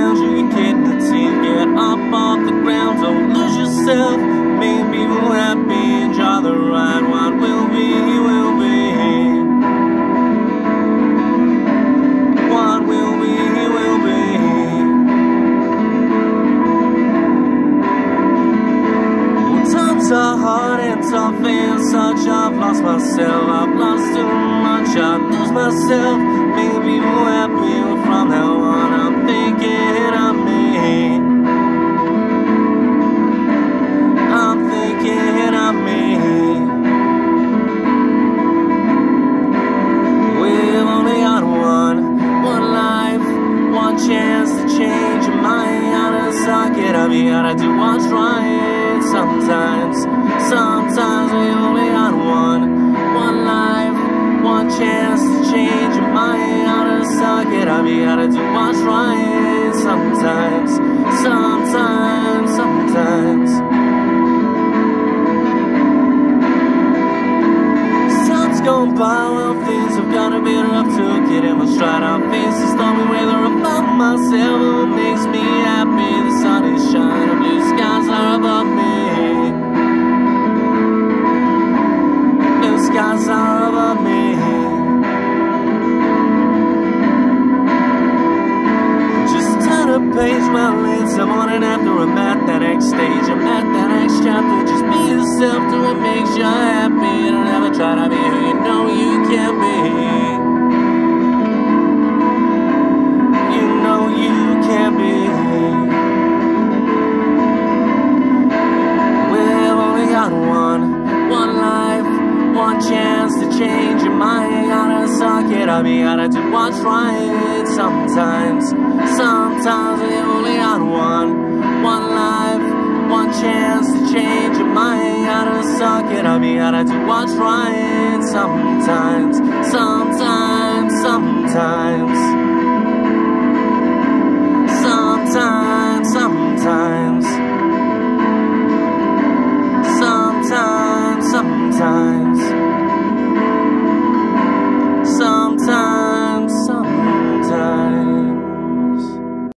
around you, you get the team. Get up off the ground, don't lose yourself. Make people happy and draw the right. What will be, will be. What will be, will be. Times are hard and tough and such. I've lost myself, I've lost too much. I lose myself. Make people happy suck it up, you gotta do what's right. Sometimes, sometimes we only got one, one life, one chance to change your mind. Gotta suck it up, you gotta do what's right. Sometimes, sometimes. By, well, things have gotten better up to get in my stride. Our faces tell me whether I found myself. What makes me happy? The sun is shining, blue skies are above me. Blue skies are above me. Just turn a page, well, it's the morning after I'm at that next stage. I'm at that next chapter. Just be yourself, do what makes you happy. Don't ever try to be who you know you can't be. You know you can't be. We've only got one, one life, one chance to change your mind. Gotta suck it. Sometimes, sometimes we only got one, one life, one chance to change mind. Gotta suck it up, you gotta do what's right. Sometimes,